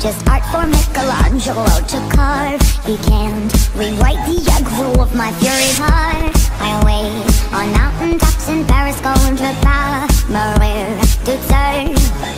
Just art for Michelangelo to carve. He can't rewrite the aggro of my fury heart. I wait on mountain tops in Paris Going to power, to serve